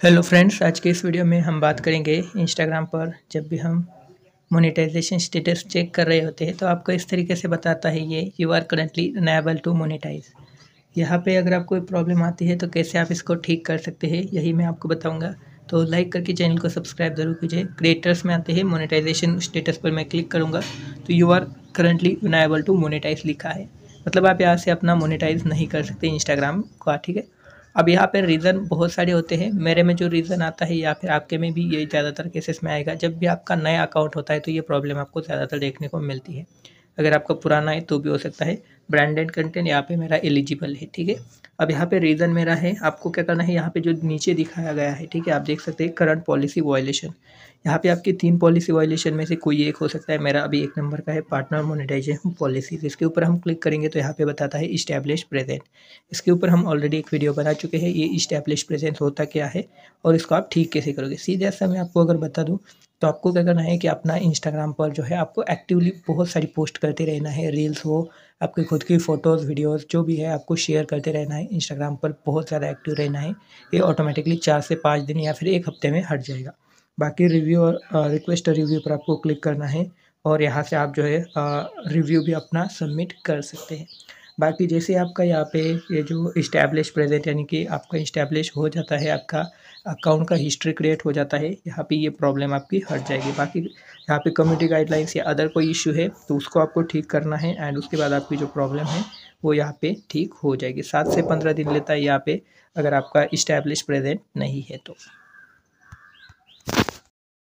Hello friends आज के इस वीडियो में हम बात करेंगे इंस्टाग्राम पर जब भी हम मोनेटाइजेशन स्टेटस चेक कर रहे होते हैं तो आपको इस तरीके से बताता है ये you are currently unable to monetize यहाँ पे अगर आपको कोई प्रॉब्लम आती है तो कैसे आप इसको ठीक कर सकते हैं, यही मैं आपको बताऊँगा। तो लाइक करके चैनल को सब्सक्राइब ज़रूर कीजिए। क्रिएटर्स में आते हैं मोनेटाइजेशन स्टेटस पर मैं क्लिक करूँगा। तो you are currently unable to monetize लिखा है। मतलब आप यहाँ से अपना मोनेटाइज नहीं कर सकते इंस्टाग्राम का, ठीक है? अब यहाँ पर रीज़न बहुत सारे होते हैं। मेरे में जो रीज़न आता है या फिर आपके में भी ये ज़्यादातर केसेस में आएगा। जब भी आपका नया अकाउंट होता है तो ये प्रॉब्लम आपको ज़्यादातर देखने को मिलती है। अगर आपका पुराना है तो भी हो सकता है। ब्रांडेड कंटेंट यहाँ पे मेरा एलिजिबल है, ठीक है? अब यहाँ पे रीज़न मेरा है, आपको क्या करना है? यहाँ पे जो नीचे दिखाया गया है, ठीक है? आप देख सकते हैं करंट पॉलिसी वायलेशन यहाँ पे आपकी तीन पॉलिसी वायलेशन में से कोई एक हो सकता है। मेरा अभी एक नंबर का है पार्टनर मोनिटाइजेशन पॉलिसी इसके ऊपर हम क्लिक करेंगे तो यहाँ पे बताता है इस्टेब्लिश प्रेजेंट इसके ऊपर हम ऑलरेडी एक वीडियो बना चुके हैं, ये इस्टेब्लिश प्रेजेंट होता क्या है? और इसको आप ठीक कैसे करोगे? सीधे ऐसा मैं आपको अगर बता दूँ तो आपको क्या करना है कि अपना इंस्टाग्राम पर जो है आपको एक्टिवली बहुत सारी पोस्ट करते रहना है रील्स हो, आपकी खुद की फ़ोटोज़ वीडियोज़ जो भी है आपको शेयर करते रहना है इंस्टाग्राम पर बहुत ज़्यादा एक्टिव रहना है, ये ऑटोमेटिकली चार से पाँच दिन या फिर एक हफ़्ते में हट जाएगा। बाकी रिव्यू और रिक्वेस्ट रिव्यू पर आपको क्लिक करना है और यहाँ से आप जो है रिव्यू भी अपना सबमिट कर सकते हैं। बाकी जैसे आपका यहाँ पे ये जो इस्टेब्लिश प्रेजेंट यानी कि आपका इस्टेब्लिश हो जाता है, आपका अकाउंट का हिस्ट्री क्रिएट हो जाता है, यहाँ पे ये प्रॉब्लम आपकी हट जाएगी। बाकी यहाँ पे कम्युनिटी गाइडलाइंस या अदर कोई इशू है तो उसको आपको ठीक करना है एंड उसके बाद आपकी जो प्रॉब्लम है, वो यहाँ पे ठीक हो जाएगी। सात से पंद्रह दिन लेता है यहाँ पे, अगर आपका इस्टेब्लिश प्रेजेंट नहीं है तो।